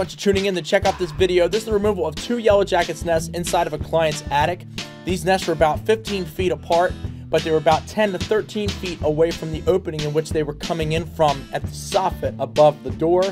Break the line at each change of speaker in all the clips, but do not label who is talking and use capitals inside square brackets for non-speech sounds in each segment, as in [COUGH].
much for tuning in to check out this video. This is the removal of two Yellow Jackets nests inside of a client's attic. These nests were about 15 feet apart, but they were about 10 to 13 feet away from the opening in which they were coming in from at the soffit above the door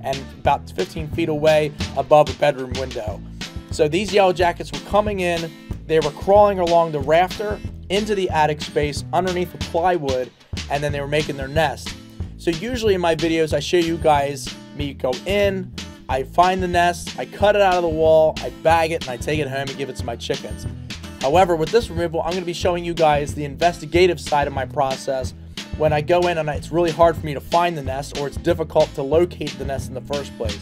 and about 15 feet away above a bedroom window. So these Yellow Jackets were coming in, they were crawling along the rafter into the attic space underneath the plywood, and then they were making their nest. So usually in my videos, I show you guys me go in, I find the nest, I cut it out of the wall, I bag it, and I take it home and give it to my chickens. However, with this removal, I'm going to be showing you guys the investigative side of my process when I go in and it's really hard for me to find the nest or it's difficult to locate the nest in the first place.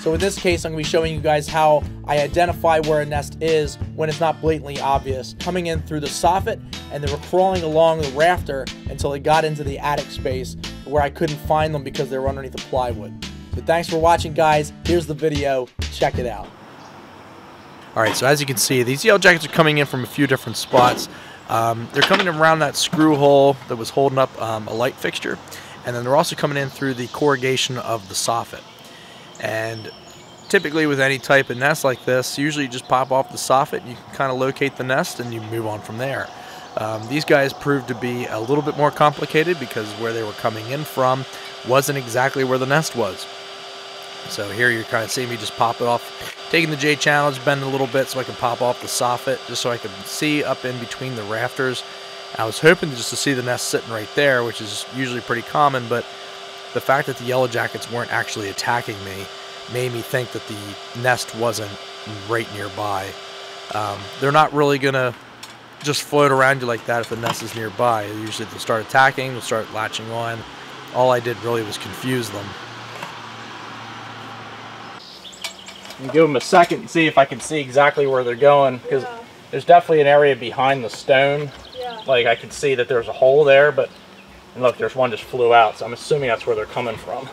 So in this case, I'm going to be showing you guys how I identify where a nest is when it's not blatantly obvious. Coming in through the soffit, and they were crawling along the rafter until they got into the attic space where I couldn't find them because they were underneath the plywood. So thanks for watching, guys. Here's the video. Check it out. All right, so as you can see, these yellow jackets are coming in from a few different spots. Um, they're coming around that screw hole that was holding up um, a light fixture, and then they're also coming in through the corrugation of the soffit. And typically with any type of nest like this, usually you just pop off the soffit, and you can kind of locate the nest, and you move on from there. Um, these guys proved to be a little bit more complicated because where they were coming in from wasn't exactly where the nest was. So here you're kind of seeing me just pop it off, taking the J channel, bend a little bit so I can pop off the soffit, just so I can see up in between the rafters. I was hoping just to see the nest sitting right there, which is usually pretty common, but the fact that the yellow jackets weren't actually attacking me made me think that the nest wasn't right nearby. Um, they're not really gonna just float around you like that if the nest is nearby. Usually they'll start attacking, they'll start latching on. All I did really was confuse them. And give them a second and see if I can see exactly where they're going because yeah. there's definitely an area behind the stone. Yeah. Like I can see that there's a hole there, but and look, there's one just flew out, so I'm assuming that's where they're coming from.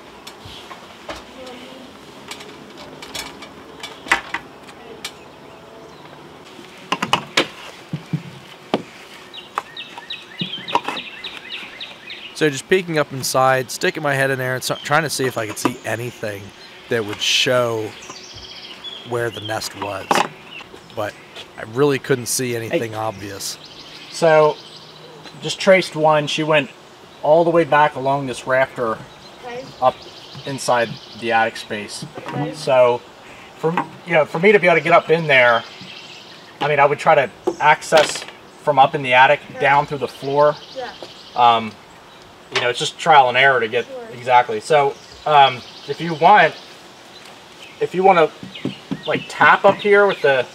So just peeking up inside, sticking my head in there and trying to see if I could see anything that would show where the nest was. But I really couldn't see anything hey. obvious. So just traced one. She went all the way back along this rafter okay. up inside the attic space. Okay. So for you know, for me to be able to get up in there, I mean, I would try to access from up in the attic okay. down through the floor. Yeah. Um, you know, it's just trial and error to get sure. exactly. So um, if you want, if you want to like tap up here with the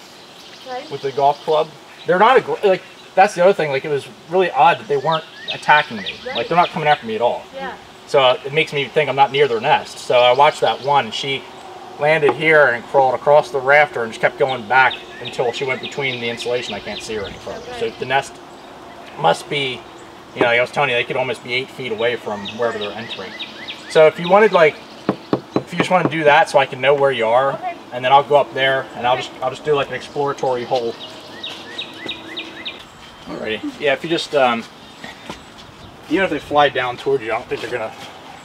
with the golf club, they're not a, like that's the other thing. Like it was really odd that they weren't attacking me. Right. Like they're not coming after me at all. Yeah. So uh, it makes me think I'm not near their nest. So I watched that one. She landed here and crawled across the rafter and just kept going back until she went between the insulation. I can't see her any further. Okay. So the nest must be you know, I was telling you, they could almost be eight feet away from wherever they're entering. So if you wanted like, if you just want to do that so I can know where you are, okay. And then I'll go up there and. I'll just, I'll just do like an exploratory hole. Alrighty. Yeah, if you just, um, even if they fly down towards you, I don't think they're gonna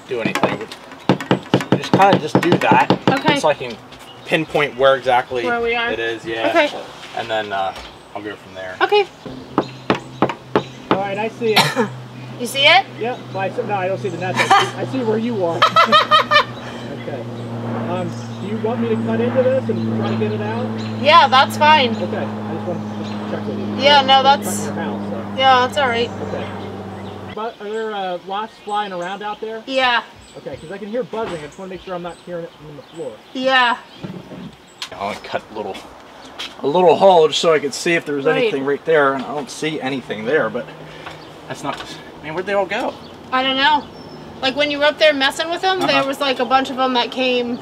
do anything. But just kind of just do that. Okay. So I can pinpoint where exactly where we are. it is. Yeah. Okay. And then uh, I'll go from there.
Okay.
All right, I see it. [LAUGHS]
you see it?
Yep. Well, I, no, I don't see the net. I [LAUGHS] see, I see where you are. [LAUGHS] okay. Um, do you want me to cut into this and try to get it out?
Yeah, that's fine.
Okay. I just want to check with you.
Yeah, no, that's. House, so. Yeah, that's all right.
Okay. But are there uh, wasps flying around out there?
Yeah.
Okay, because I can hear buzzing. I just want to make sure I'm not hearing it from the floor.
Yeah.
I'll cut a little a little hole just so I could see if there was right. anything right there, and I don't see anything there, but that's not, I mean, where'd they all go?
I don't know. Like when you were up there messing with them, uh -huh. there was like a bunch of them that came.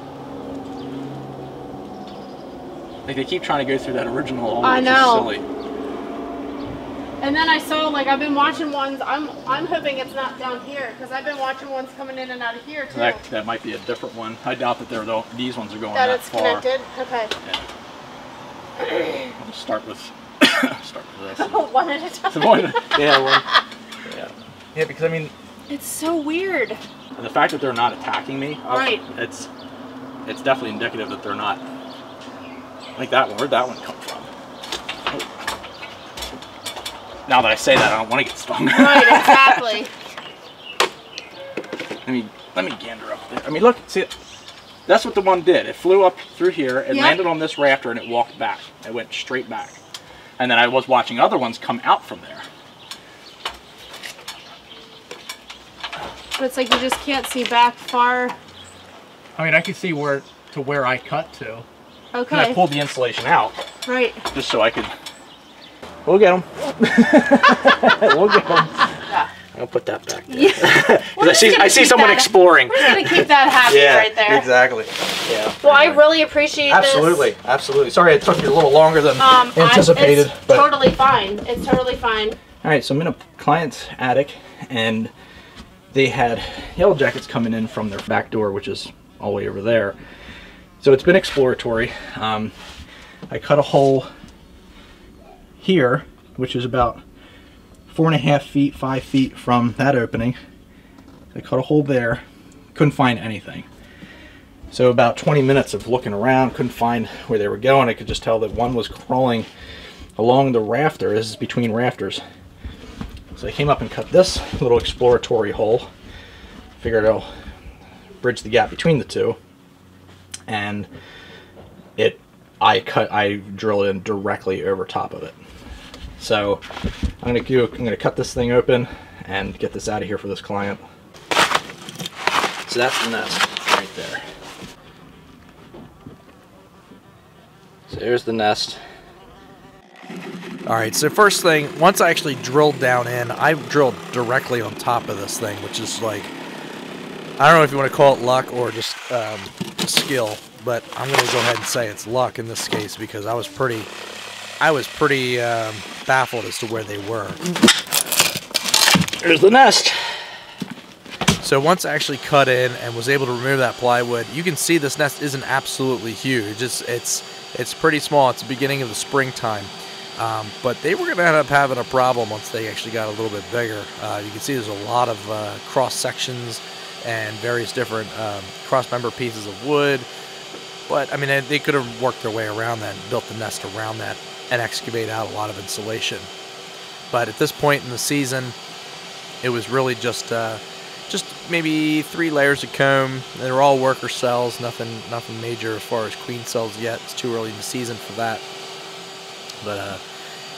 Like they keep trying to go through that original hole,
I know.
silly.
And then I saw like I've been watching ones. I'm I'm hoping it's not down here because I've been watching ones coming in and out of here too.
That, that might be a different one. I doubt that they're though. These ones are going
that,
that
it's
far.
connected. Okay.
Yeah. I'll start with [COUGHS] start with this. [LAUGHS]
one at a [LAUGHS] time.
One, yeah, one. Yeah. Yeah, because I mean.
It's so weird.
And the fact that they're not attacking me, uh,
right?
It's it's definitely indicative that they're not like that one. Where'd that one come from? Oh. Now that I say that, I don't want to get stung.
Right, exactly. [LAUGHS]
let me let me gander up there. I mean, look, see, that's what the one did. It flew up through here, it
Yeah.
landed on this rafter, and it walked back. It went straight back. And then I was watching other ones come out from there.
But it's like you just can't see back far.
I mean, I can see where to where I cut to. And I pulled the insulation out
Right.
just so I could. We'll get them. [LAUGHS] we'll get them. Yeah. I'll put that back. There.
Yeah. [LAUGHS]
'Cause I see, I see someone exploring.
We're just gonna keep that [LAUGHS] happy right there.
exactly. Yeah.
Well, I really appreciate
Absolutely,
this.
absolutely. Sorry it took you a little longer than
Um, I-
anticipated.
it's
but
totally fine. It's totally fine.
all right, so I'm in a client's attic, and they had yellow jackets coming in from their back door, which is all the way over there. So it's been exploratory. Um, I cut a hole here, which is about four and a half feet, five feet from that opening. I cut a hole there, couldn't find anything. So about 20 minutes of looking around, couldn't find where they were going. I could just tell that one was crawling along the rafter. This is between rafters. So I came up and cut this little exploratory hole. Figured I'll bridge the gap between the two. And it, I cut, I drilled in directly over top of it. So I'm gonna do, I'm gonna cut this thing open and get this out of here for this client. So that's the nest right there. So there's the nest. All right, so first thing, once I actually drilled down in, I drilled directly on top of this thing, which is like, I don't know if you want to call it luck or just um, skill, but I'm going to go ahead and say it's luck in this case because I was pretty, I was pretty um, baffled as to where they were. There's the nest. So once I actually cut in and was able to remove that plywood, you can see this nest isn't absolutely huge. It's it's it's pretty small. It's the beginning of the springtime. Um, but they were going to end up having a problem once they actually got a little bit bigger. Uh, you can see there's a lot of uh, cross sections and various different um, cross member pieces of wood. But I mean, they- they could have worked their way around that, and built the nest around that, and excavate out a lot of insulation. But at this point in the season, it was really just uh, just maybe three layers of comb. They were all worker cells, nothing nothing major as far as queen cells yet. It's too early in the season for that. But uh,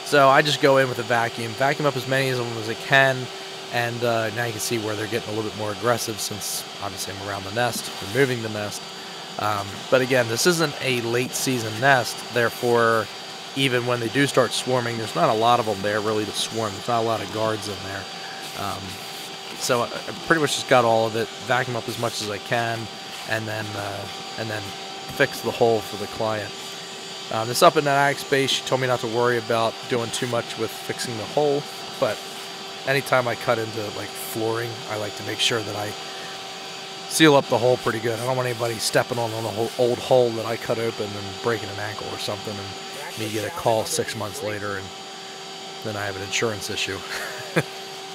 so I just go in with a vacuum, vacuum up as many of them as I can, and uh, now you can see where they're getting a little bit more aggressive since obviously I'm around the nest, removing the nest. Um, but again, this isn't a late season nest, therefore, even when they do start swarming, there's not a lot of them there really to swarm. There's not a lot of guards in there. Um, so I pretty much just got all of it, vacuum up as much as I can, and then uh, and then fix the hole for the client. Um, this up in that attic space, she told me not to worry about doing too much with fixing the hole, but anytime I cut into like flooring, I like to make sure that I seal up the hole pretty good. I don't want anybody stepping on an old hole that I cut open and breaking an ankle or something, and me get a call six months later, and then I have an insurance issue. [LAUGHS]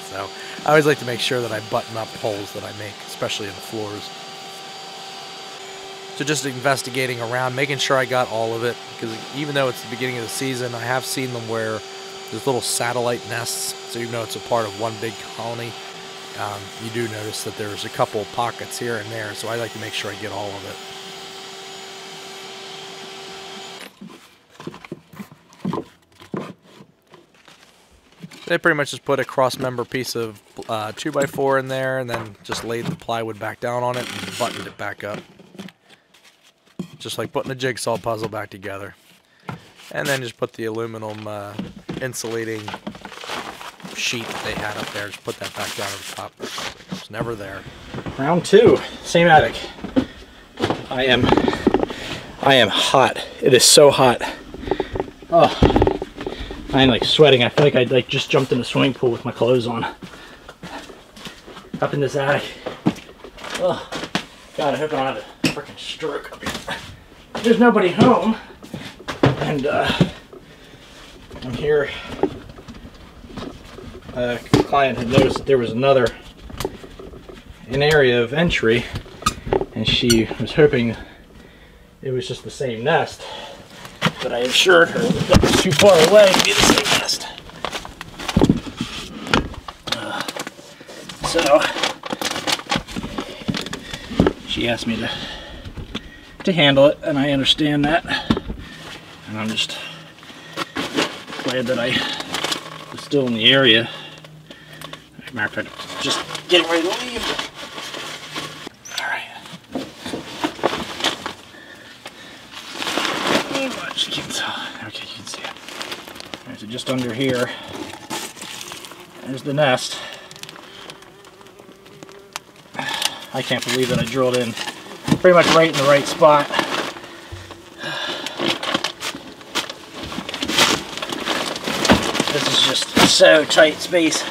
so I always like to make sure that I button up holes that I make, especially in the floors. So just investigating around, making sure I got all of it, because even though it's the beginning of the season, I have seen them where there's little satellite nests. So even though it's a part of one big colony, um, you do notice that there's a couple pockets here and there. So I like to make sure I get all of it. They pretty much just put a cross member piece of uh, 2x4 in there and then just laid the plywood back down on it and buttoned it back up. Just like putting a jigsaw puzzle back together. And then just put the aluminum uh, insulating sheet that they had up there. Just put that back down over top. It's never there. Round two, same attic. I am, I am hot. It is so hot. Oh, I'm like sweating. I feel like I like just jumped in the swimming pool with my clothes on. Up in this attic. Oh, God, I hope I don't have a freaking stroke up here. There's nobody home, and uh, here. A client had noticed that there was another an area of entry, and she was hoping
it was just the same nest. But I assured her that was too far away to be the same nest. Uh, so she asked me to to handle it, and I understand that. And I'm just glad that I was still in the area. Matter of fact, just getting ready to leave. Okay, you can see it. Right, so just under here, there's the nest. I can't believe that I drilled in pretty much right in the right spot. So tight space.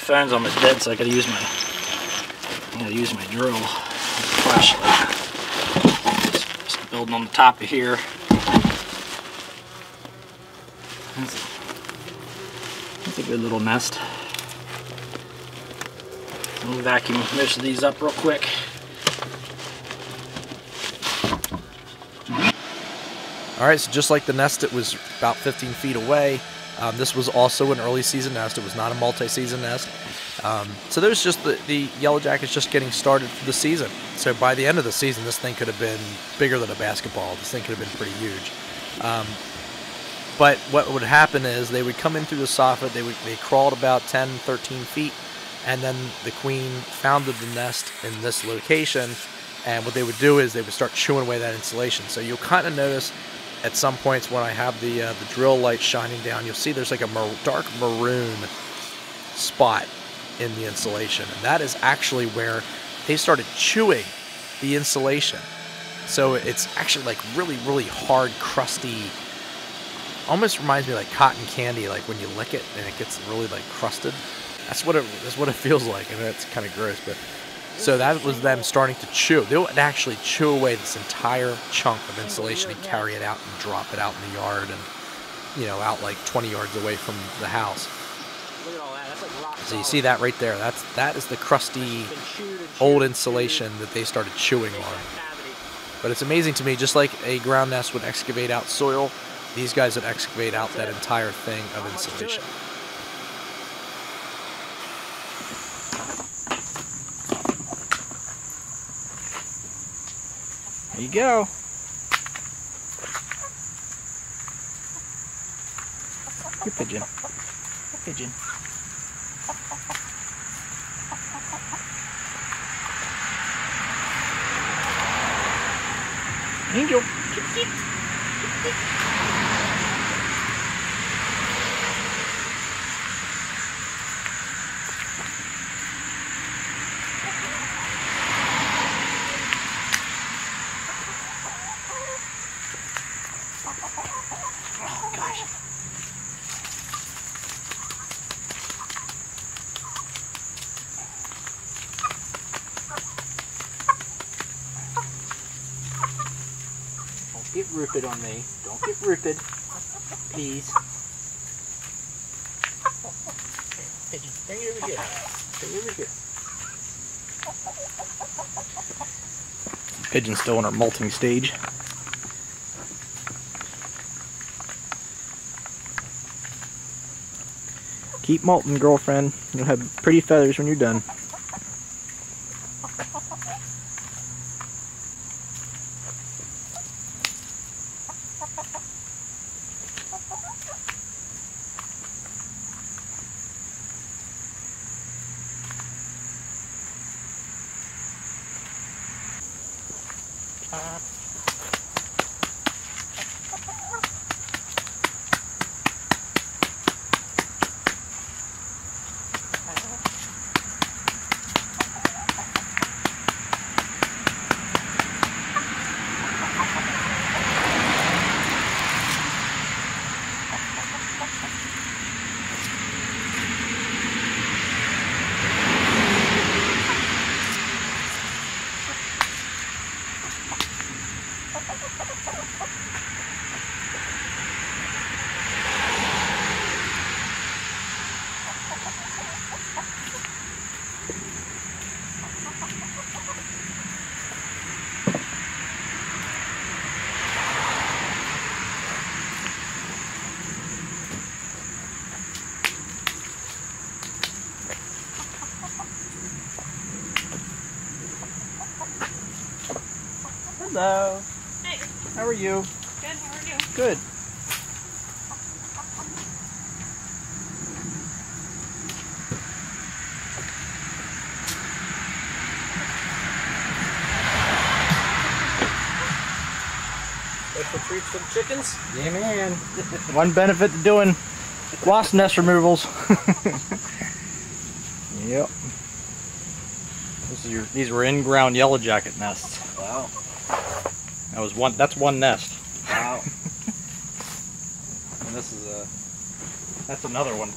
Phone's almost dead, so I gotta use my I use my drill as flashlight. Just, just building on the top of here. That's, that's a good little nest. Me vacuum most of these up real quick.
All right, so just like the nest, it was about 15 feet away. Um, this was also an early season nest. It was not a multi-season nest. Um, so there's just the, the Yellow Jackets just getting started for the season. So by the end of the season, this thing could have been bigger than a basketball. This thing could have been pretty huge. Um, but what would happen is they would come in through the soffit. They would they crawled about 10, 13 feet, and then the queen founded the nest in this location. And what they would do is they would start chewing away that insulation. So you'll kind of notice at some points when I have the uh, the drill light shining down, you'll see there's like a mar- dark maroon spot in the insulation, and that is actually where they started chewing the insulation. So it's actually like really, really hard, crusty. Almost reminds me like cotton candy, like when you lick it and it gets really like crusted. That's what it. That's what it feels like, and it's kind of gross, but. So that was them starting to chew. They would actually chew away this entire chunk of insulation and carry it out and drop it out in the yard and, you know, out like 20 yards away from the house.
Look at all that. That's like rock
So you see that right there. That's that is the crusty old insulation that they started chewing on. But it's amazing to me, just like a ground nest would excavate out soil, these guys would excavate out that entire thing of insulation.
There you go. Your pigeon. Pigeon. Angel. Don't get rooted on me. Don't get rooted. Please. Pigeon, bring it over here. Bring it over here. Pigeon's still in her molting stage. Keep molting, girlfriend. You'll have pretty feathers when you're done.
Hello.
Hey,
How are you?
good. How are you?
Good. Special treats for the chickens?
Yeah, man. One benefit to doing wasp nest removals. [LAUGHS] yep. This is your. These were in-ground yellow jacket nests.
Wow.
That was one. That's one nest.
Wow. [LAUGHS]
And this is a. That's another one.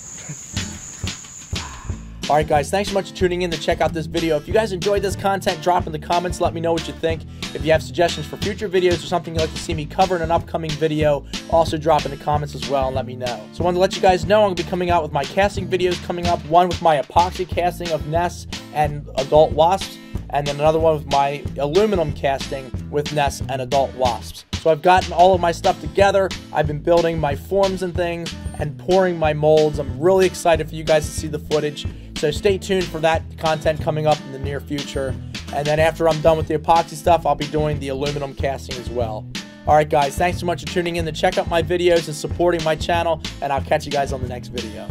All right, guys, thanks so much for tuning in to check out this video. If you guys enjoyed this content, drop in the comments. Let me know what you think. If you have suggestions for future videos or something you'd like to see me cover in an upcoming video, also drop in the comments as well and let me know. So I wanted to let you guys know I'm going to be coming out with my casting videos coming up. One with my epoxy casting of nests and adult wasps, and then another one with my aluminum casting with nests and adult wasps. So I've gotten all of my stuff together. I've been building my forms and things and pouring my molds. I'm really excited for you guys to see the footage. So stay tuned for that content coming up in the near future. And then after I'm done with the epoxy stuff, I'll be doing the aluminum casting as well. All right, guys, thanks so much for tuning in to check out my videos and supporting my channel, and I'll catch you guys on the next video.